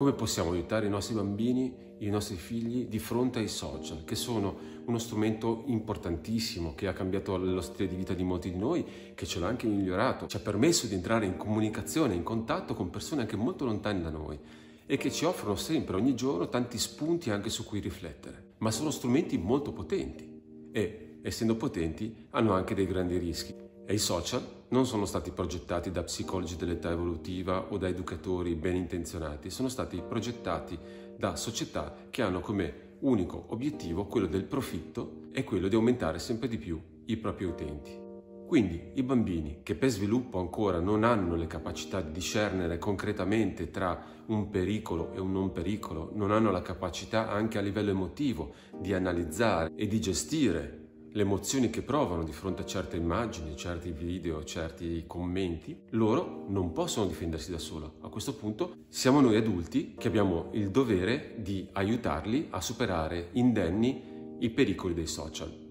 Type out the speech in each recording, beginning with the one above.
Come possiamo aiutare i nostri bambini, i nostri figli di fronte ai social, che sono uno strumento importantissimo che ha cambiato lo stile di vita di molti di noi, che ce l'ha anche migliorato, ci ha permesso di entrare in comunicazione, in contatto con persone anche molto lontane da noi e che ci offrono sempre, ogni giorno, tanti spunti anche su cui riflettere. Ma sono strumenti molto potenti e, essendo potenti, hanno anche dei grandi rischi. E i social non sono stati progettati da psicologi dell'età evolutiva o da educatori ben intenzionati, sono stati progettati da società che hanno come unico obiettivo quello del profitto e quello di aumentare sempre di più i propri utenti. Quindi i bambini che per sviluppo ancora non hanno le capacità di discernere concretamente tra un pericolo e un non pericolo, non hanno la capacità anche a livello emotivo di analizzare e di gestire le emozioni che provano di fronte a certe immagini, certi video, certi commenti, loro non possono difendersi da solo. A questo punto siamo noi adulti che abbiamo il dovere di aiutarli a superare indenni i pericoli dei social.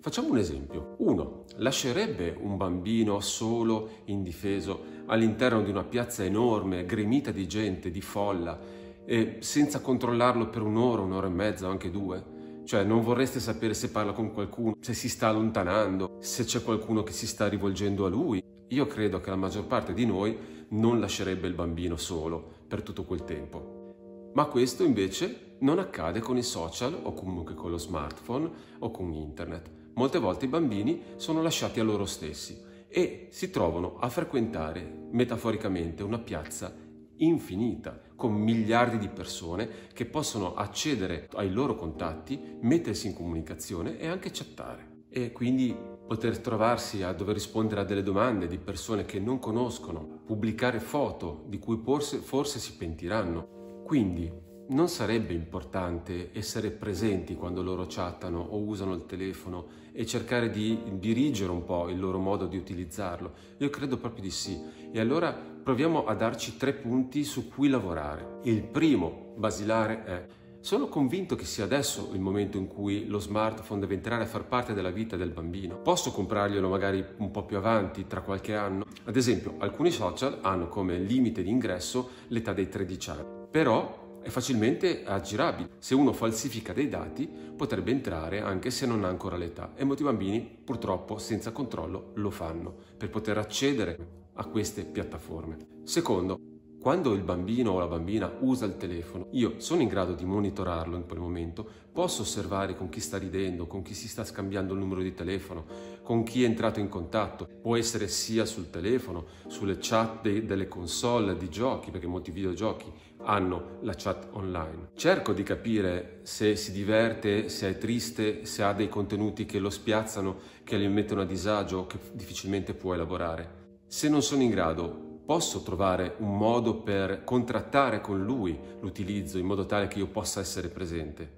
Facciamo un esempio. Uno lascerebbe un bambino solo, indifeso, all'interno di una piazza enorme, gremita di gente, di folla, e senza controllarlo per un'ora, un'ora e mezza, anche due? Cioè non vorreste sapere se parla con qualcuno, se si sta allontanando, se c'è qualcuno che si sta rivolgendo a lui. Io credo che la maggior parte di noi non lascerebbe il bambino solo per tutto quel tempo. Ma questo invece non accade con i social o comunque con lo smartphone o con internet. Molte volte i bambini sono lasciati a loro stessi e si trovano a frequentare metaforicamente una piazza infinita, con miliardi di persone che possono accedere ai loro contatti, mettersi in comunicazione e anche chattare. E quindi poter trovarsi a dover rispondere a delle domande di persone che non conoscono, pubblicare foto di cui forse, forse si pentiranno. Quindi non sarebbe importante essere presenti quando loro chattano o usano il telefono e cercare di dirigere un po' il loro modo di utilizzarlo? Io credo proprio di sì. E allora proviamo a darci tre punti su cui lavorare. Il primo, basilare, è sono convinto che sia adesso il momento in cui lo smartphone deve entrare a far parte della vita del bambino. Posso comprarglielo magari un po' più avanti, tra qualche anno? Ad esempio, alcuni social hanno come limite di ingresso l'età dei 13 anni. Però è facilmente aggirabile. Se uno falsifica dei dati potrebbe entrare anche se non ha ancora l'età e molti bambini purtroppo senza controllo lo fanno per poter accedere a queste piattaforme. Secondo, quando il bambino o la bambina usa il telefono, io sono in grado di monitorarlo in quel momento, posso osservare con chi sta ridendo, con chi si sta scambiando il numero di telefono, con chi è entrato in contatto. Può essere sia sul telefono, sulle chat de- delle console di giochi, perché molti videogiochi hanno la chat online. Cerco di capire se si diverte, se è triste, se ha dei contenuti che lo spiazzano, che gli mettono a disagio, che difficilmente può elaborare. Se non sono in grado posso trovare un modo per contrattare con lui l'utilizzo in modo tale che io possa essere presente.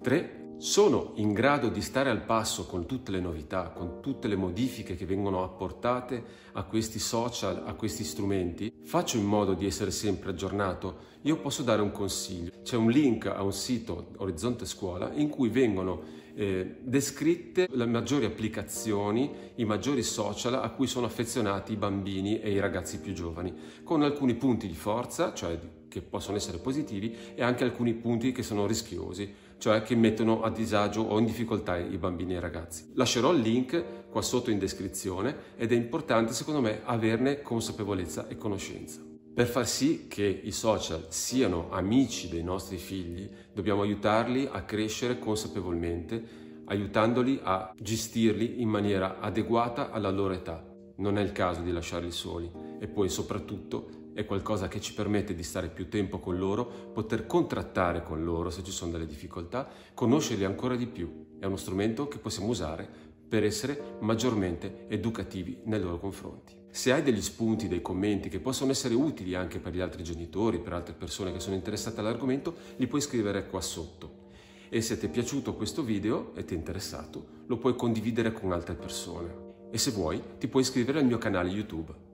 3. Sono in grado di stare al passo con tutte le novità, con tutte le modifiche che vengono apportate a questi social, a questi strumenti? Faccio in modo di essere sempre aggiornato? Io posso dare un consiglio. C'è un link a un sito Orizzonte Scuola in cui vengono eh, descritte le maggiori applicazioni, i maggiori social a cui sono affezionati i bambini e i ragazzi più giovani, con alcuni punti di forza, cioè che possono essere positivi, e anche alcuni punti che sono rischiosi, cioè che mettono a disagio o in difficoltà i bambini e i ragazzi. Lascerò il link qua sotto in descrizione ed è importante secondo me averne consapevolezza e conoscenza. Per far sì che i social siano amici dei nostri figli, dobbiamo aiutarli a crescere consapevolmente, aiutandoli a gestirli in maniera adeguata alla loro età. Non è il caso di lasciarli soli e poi soprattutto è qualcosa che ci permette di stare più tempo con loro, poter contrattare con loro se ci sono delle difficoltà, conoscerli ancora di più. È uno strumento che possiamo usare per essere maggiormente educativi nei loro confronti. Se hai degli spunti, dei commenti che possono essere utili anche per gli altri genitori, per altre persone che sono interessate all'argomento, li puoi scrivere qua sotto. E se ti è piaciuto questo video e ti è interessato, lo puoi condividere con altre persone. E se vuoi, ti puoi iscrivere al mio canale YouTube.